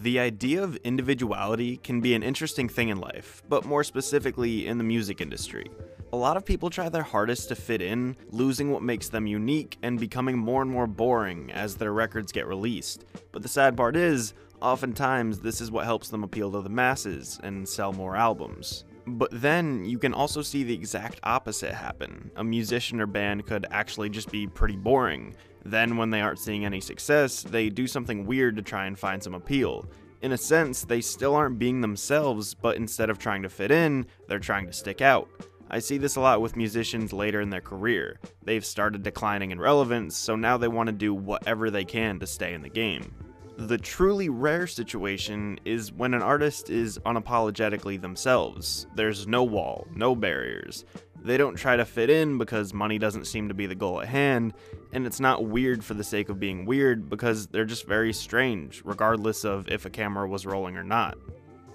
The idea of individuality can be an interesting thing in life, but more specifically in the music industry. A lot of people try their hardest to fit in, losing what makes them unique and becoming more and more boring as their records get released. But the sad part is, oftentimes this is what helps them appeal to the masses and sell more albums. But then you can also see the exact opposite happen. A musician or band could actually just be pretty boring. Then, when they aren't seeing any success, they do something weird to try and find some appeal. In a sense, they still aren't being themselves, but instead of trying to fit in, they're trying to stick out. I see this a lot with musicians later in their career. They've started declining in relevance, so now they want to do whatever they can to stay in the game. The truly rare situation is when an artist is unapologetically themselves. There's no wall, no barriers. They don't try to fit in because money doesn't seem to be the goal at hand, and it's not weird for the sake of being weird because they're just very strange, regardless of if a camera was rolling or not.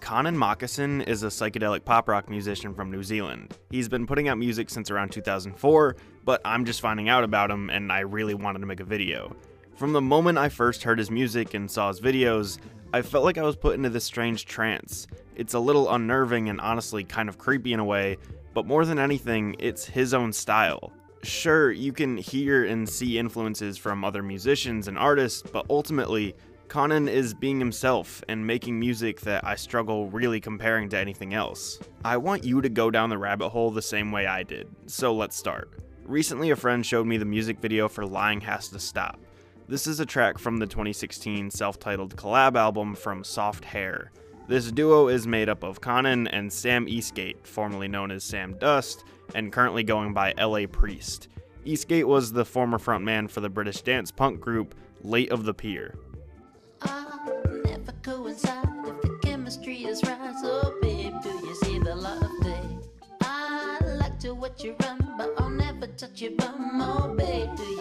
Connan Mockasin is a psychedelic pop rock musician from New Zealand. He's been putting out music since around 2004, but I'm just finding out about him and I really wanted to make a video. From the moment I first heard his music and saw his videos, I felt like I was put into this strange trance. It's a little unnerving and honestly kind of creepy in a way, but more than anything, it's his own style. Sure, you can hear and see influences from other musicians and artists, but ultimately, Connan is being himself and making music that I struggle really comparing to anything else. I want you to go down the rabbit hole the same way I did, so let's start. Recently, a friend showed me the music video for Lying Has to Stop. This is a track from the 2016 self titled collab album from Soft Hair. This duo is made up of Connan and Sam Eastgate, formerly known as Sam Dust, and currently going by LA Priest. Eastgate was the former frontman for the British dance punk group Late of the Pier. touch your bum, oh babe.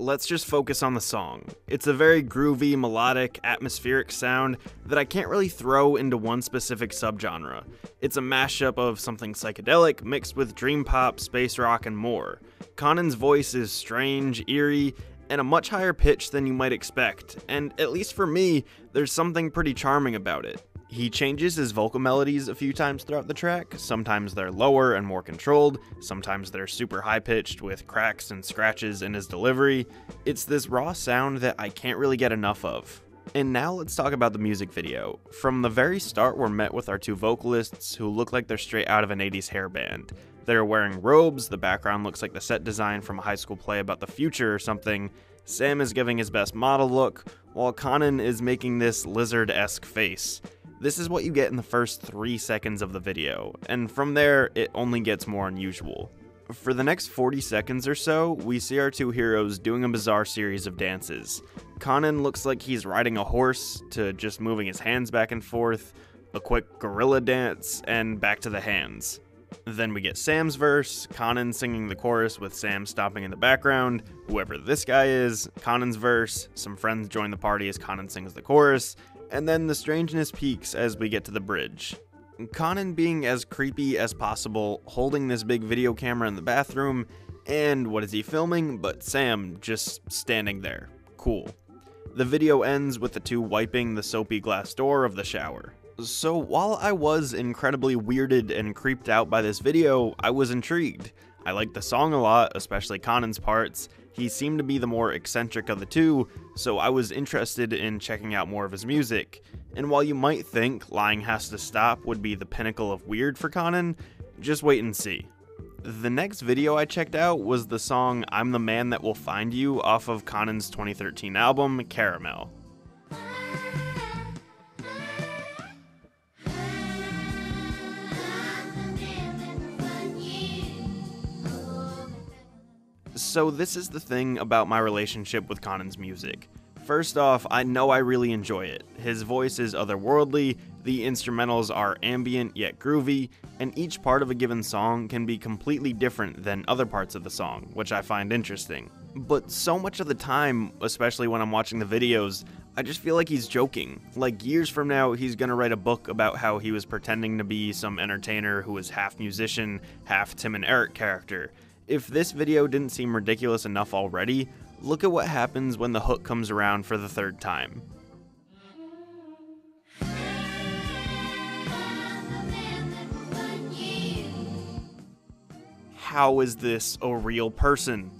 Let's just focus on the song. It's a very groovy, melodic, atmospheric sound that I can't really throw into one specific subgenre. It's a mashup of something psychedelic mixed with dream pop, space rock, and more. Connan's voice is strange, eerie, and a much higher pitch than you might expect, and at least for me, there's something pretty charming about it. He changes his vocal melodies a few times throughout the track. Sometimes they're lower and more controlled, sometimes they're super high pitched with cracks and scratches in his delivery. It's this raw sound that I can't really get enough of. And now let's talk about the music video. From the very start, we're met with our two vocalists who look like they're straight out of an 80s hair band. They're wearing robes, the background looks like the set design from a high school play about the future or something. Sam is giving his best model look, while Connan is making this lizard esque face. This is what you get in the first 3 seconds of the video, and from there, it only gets more unusual. For the next 40 seconds or so, we see our two heroes doing a bizarre series of dances. Connan looks like he's riding a horse, to just moving his hands back and forth, a quick gorilla dance, and back to the hands. Then we get Sam's verse, Connan singing the chorus with Sam stopping in the background, whoever this guy is, Connan's verse, some friends join the party as Connan sings the chorus, and then the strangeness peaks as we get to the bridge. Connan being as creepy as possible, holding this big video camera in the bathroom, and what is he filming but Sam just standing there. Cool. The video ends with the two wiping the soapy glass door of the shower. So while I was incredibly weirded and creeped out by this video, I was intrigued. I liked the song a lot, especially Connan's parts, he seemed to be the more eccentric of the two, so I was interested in checking out more of his music. And while you might think Lying Has to Stop would be the pinnacle of weird for Connan, just wait and see. The next video I checked out was the song I'm the Man That Will Find You off of Connan's 2013 album, Caramel. So, this is the thing about my relationship with Connan's music. First off, I know I really enjoy it. His voice is otherworldly, the instrumentals are ambient yet groovy, and each part of a given song can be completely different than other parts of the song, which I find interesting. But so much of the time, especially when I'm watching the videos, I just feel like he's joking. Like years from now, he's gonna write a book about how he was pretending to be some entertainer who was half musician, half Tim and Eric character. If this video didn't seem ridiculous enough already, look at what happens when the hook comes around for the third time. How is this a real person?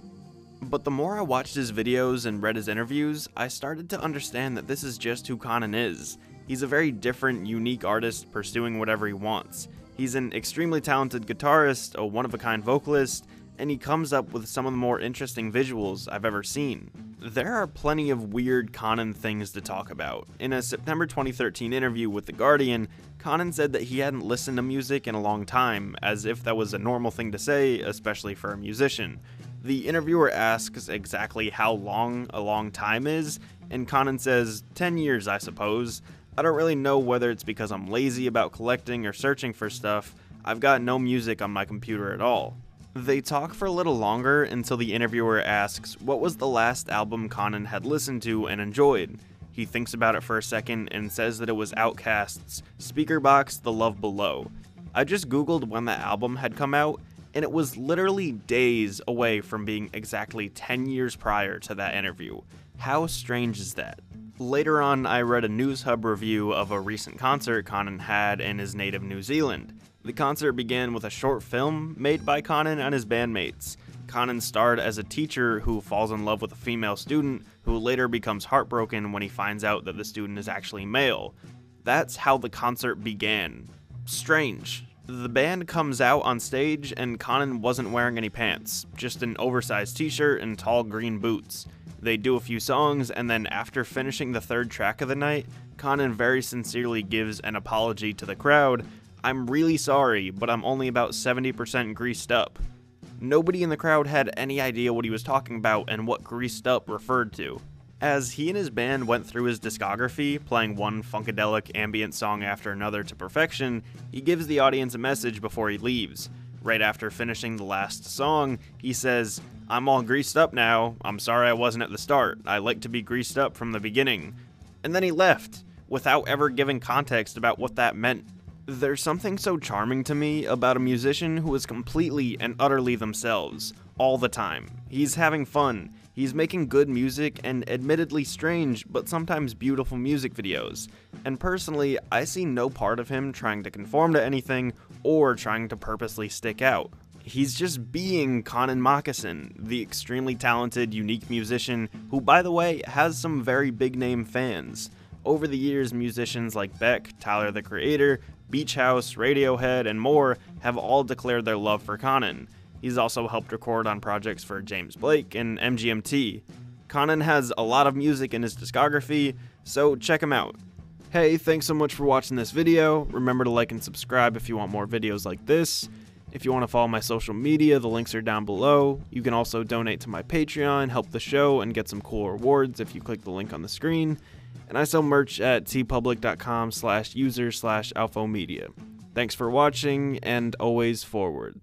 But the more I watched his videos and read his interviews, I started to understand that this is just who Connan is. He's a very different, unique artist pursuing whatever he wants. He's an extremely talented guitarist, a one of a kind vocalist, and he comes up with some of the more interesting visuals I've ever seen. There are plenty of weird Connan things to talk about. In a September 2013 interview with The Guardian, Connan said that he hadn't listened to music in a long time, as if that was a normal thing to say, especially for a musician. The interviewer asks exactly how long a long time is, and Connan says, 10 years, I suppose. I don't really know whether it's because I'm lazy about collecting or searching for stuff. I've got no music on my computer at all. They talk for a little longer until the interviewer asks what was the last album Connan had listened to and enjoyed. He thinks about it for a second and says that it was OutKast's Speakerboxxx The Love Below. I just googled when that album had come out, and it was literally days away from being exactly 10 years prior to that interview. How strange is that? Later on, I read a Newshub review of a recent concert Connan had in his native New Zealand. The concert began with a short film made by Connan and his bandmates. Connan starred as a teacher who falls in love with a female student who later becomes heartbroken when he finds out that the student is actually male. That's how the concert began. Strange. The band comes out on stage and Connan wasn't wearing any pants, just an oversized t shirt and tall green boots. They do a few songs, and then after finishing the third track of the night, Connan very sincerely gives an apology to the crowd I'm really sorry, but I'm only about 70% greased up. Nobody in the crowd had any idea what he was talking about and what greased up referred to. As he and his band went through his discography, playing one funkadelic ambient song after another to perfection, he gives the audience a message before he leaves. Right after finishing the last song, he says, I'm all greased up now. I'm sorry I wasn't at the start. I like to be greased up from the beginning. And then he left, without ever giving context about what that meant. There's something so charming to me about a musician who is completely and utterly themselves, all the time. He's having fun, he's making good music and admittedly strange, but sometimes beautiful music videos. And personally, I see no part of him trying to conform to anything or trying to purposely stick out. He's just being Connan Mockasin, the extremely talented, unique musician who, by the way, has some very big name fans. Over the years, musicians like Beck, Tyler the Creator, Beach House, Radiohead, and more have all declared their love for Connan. He's also helped record on projects for James Blake and MGMT. Connan has a lot of music in his discography, so check him out. Hey, thanks so much for watching this video. Remember to like and subscribe if you want more videos like this. If you want to follow my social media, the links are down below. You can also donate to my Patreon, help the show, and get some cool rewards if you click the link on the screen and I sell merch at teepublic.com slash user slash alfomedia. Thanks for watching, and always forward.